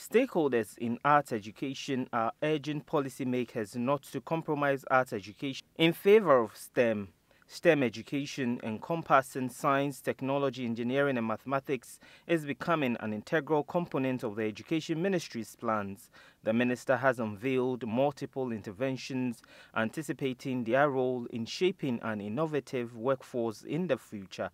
Stakeholders in arts education are urging policymakers not to compromise arts education in favor of STEM. STEM education encompassing science, technology, engineering and mathematics is becoming an integral component of the Education Ministry's plans. The minister has unveiled multiple interventions anticipating their role in shaping an innovative workforce in the future.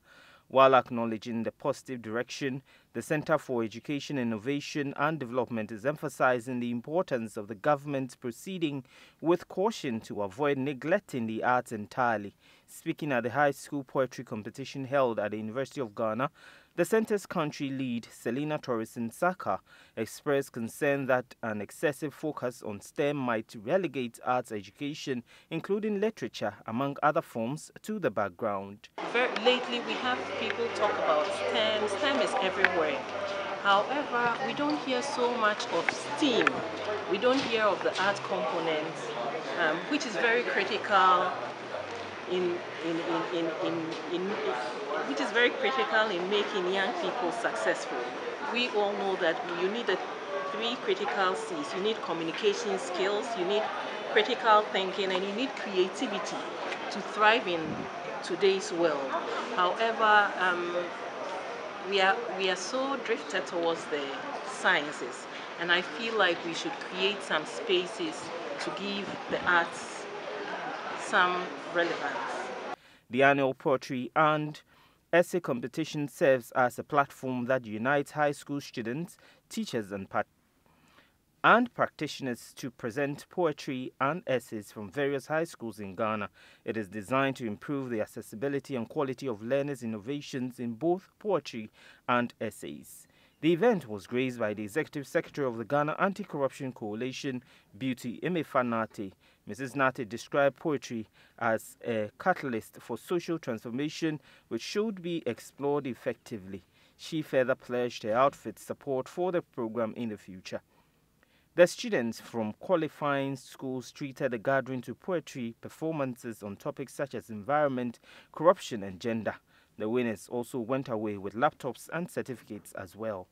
While acknowledging the positive direction, the Center for Education, Innovation and Development is emphasizing the importance of the government proceeding with caution to avoid neglecting the arts entirely. Speaking at the high school poetry competition held at the University of Ghana, the center's country lead, Selina Torreson Saka, expressed concern that an excessive focus on STEM might relegate arts education, including literature, among other forms, to the background. Very, lately, we have people talk about STEM. STEM is everywhere. However, we don't hear so much of STEAM. We don't hear of the art component, um, which is very critical in, in, in, in, in, which is very critical in making young people successful. We all know that you need the three critical C's. You need communication skills, you need critical thinking, and you need creativity to thrive in today's world. However, um, we, are, we are so drifted towards the sciences, and I feel like we should create some spaces to give the arts some relevance. The annual poetry and essay competition serves as a platform that unites high school students, teachers, and, and practitioners to present poetry and essays from various high schools in Ghana. It is designed to improve the accessibility and quality of learners' innovations in both poetry and essays. The event was graced by the Executive Secretary of the Ghana Anti-Corruption Coalition, Beauty Emefa Nartey. Mrs. Nartey described poetry as a catalyst for social transformation which should be explored effectively. She further pledged her outfit's support for the program in the future. The students from qualifying schools treated the gathering to poetry performances on topics such as environment, corruption and gender. The winners also went away with laptops and certificates as well.